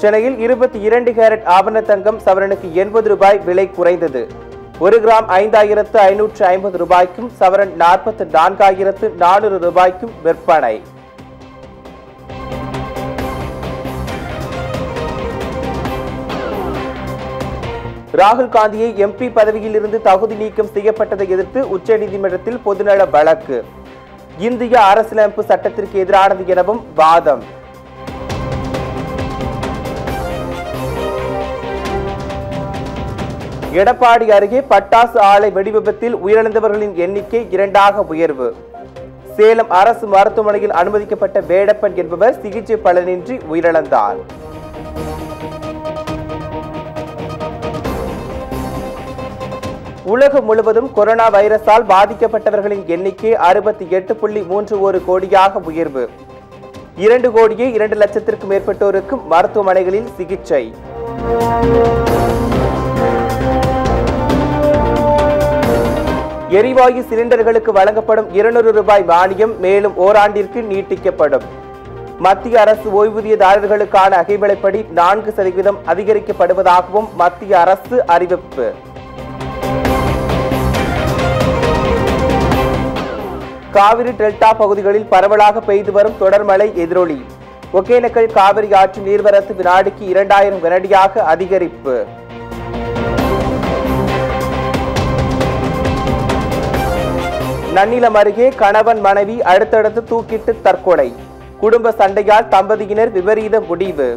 சென்னையில் இருபத்தி இரண்டு கேரட் ஆபரண தங்கம் சவரனுக்கு எண்பது ரூபாய் விலை குறைந்தது. ஒரு கிராம் ஐந்தாயிரத்து ஐநூற்று ஐம்பது ரூபாய்க்கும் சவரன் நாற்பத்து நான்காயிரத்து நானூறு ரூபாய்க்கும் விற்பனை. ராகுல் காந்தியை எம்பி பதவியில் இருந்து தகுதி நீக்கம் செய்யப்பட்டதை எதிர்த்து உச்சநீதிமன்றத்தில் பொதுநல வழக்கு. இந்திய அரசியலமைப்பு சட்டத்திற்கு எதிரானது எனவும் வாதம். எடப்பாடி அருகே பட்டாசு ஆலை வெடிவிபத்தில் உயிரிழந்தவர்களின் எண்ணிக்கை இரண்டாக உயர்வு. சேலம் அரசு மருத்துவமனையில் அனுமதிக்கப்பட்ட வேடப்பன் என்பவர் சிகிச்சை பலனின்றி உயிரிழந்தார். உலகம் முழுவதும் கொரோனா வைரஸால் பாதிக்கப்பட்டவர்களின் எண்ணிக்கை அறுபத்தி எட்டு புள்ளி மூன்று ஒரு கோடியாக உயர்வு. இரண்டு கோடியே இரண்டு லட்சத்திற்கும் மேற்பட்டோருக்கும் மருத்துவமனைகளில் சிகிச்சை. எரிவாயு சிலிண்டர்களுக்கு வழங்கப்படும் இருநூறு ரூபாய் மானியம் மேலும் ஓராண்டிற்கு நீட்டிக்கப்படும். மத்திய அரசு ஓய்வூதியதாரர்களுக்கான அகைவிலைப்படி நான்கு சதவீதம் அதிகரிக்கப்படுவதாகவும் மத்திய அரசு அறிவிப்பு. காவிரி டெல்டா பகுதிகளில் பரவலாக பெய்து வரும் தொடர் மழை எதிரொலி. ஒகேனக்கல் காவிரி ஆற்று நீர்வரத்து வினாடிக்கு இரண்டாயிரம் வினடியாக அதிகரிப்பு. நன்னிலம் அருகே கணவன் மனைவி அடுத்தடுத்து தூக்கிட்டு தற்கொலை. குடும்ப சண்டையால் தம்பதியினர் விபரீத முடிவு.